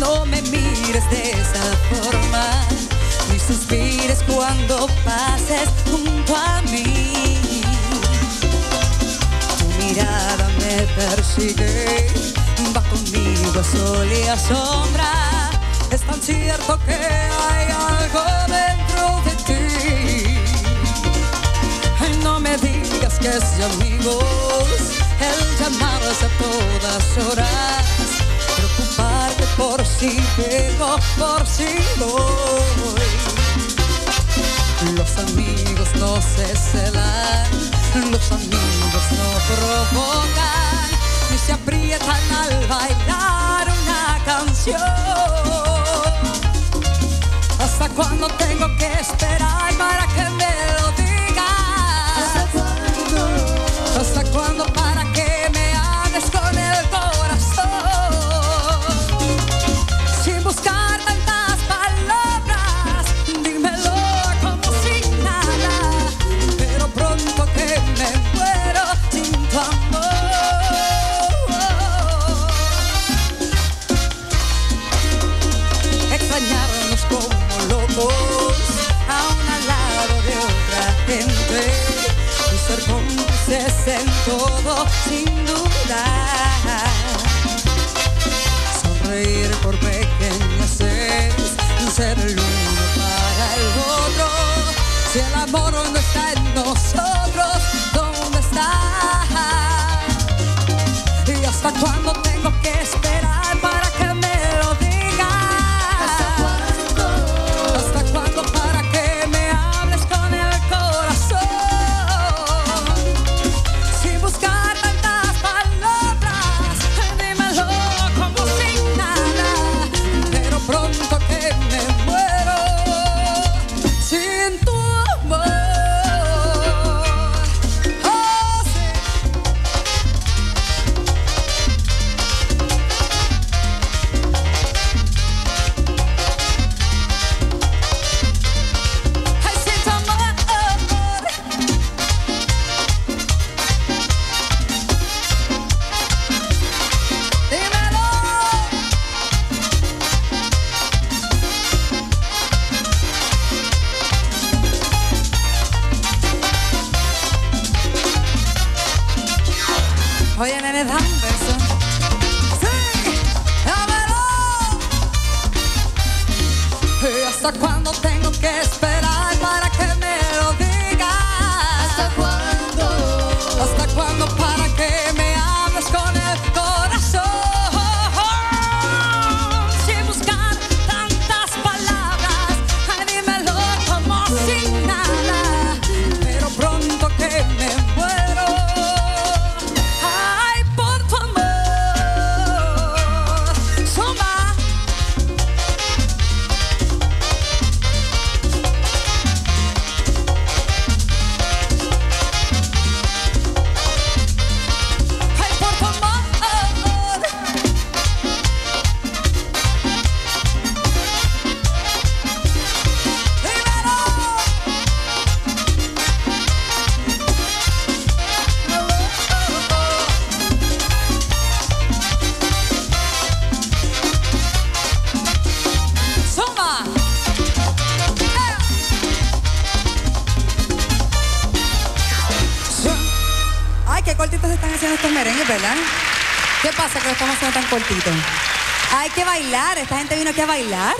No me mires de esa forma, ni suspires cuando pases junto a mí. Tu mirada me persigue, va conmigo a sol y a sombra. Es tan cierto que hay algo dentro de ti. No me digas que es de amigos, el llamarse a todas horas, por si pego, por si voy. Los amigos no se celan, los amigos no provocan, ni se aprietan al bailar una canción. ¿Hasta cuándo tengo que esperar para que todo sin dudar. Sonreír por pequeñeces ser el uno para el otro. Si el amor no está en nosotros ¿dónde está? ¿Y hasta cuándo tengo que esperar Oye, nene, dame beso. Sí, dámelo. ¿Y hasta cuándo tengo que esperar para que qué cortitos están haciendo estos merengues, ¿verdad? ¿Qué pasa que lo estamos haciendo tan cortito? Hay que bailar, esta gente vino aquí a bailar.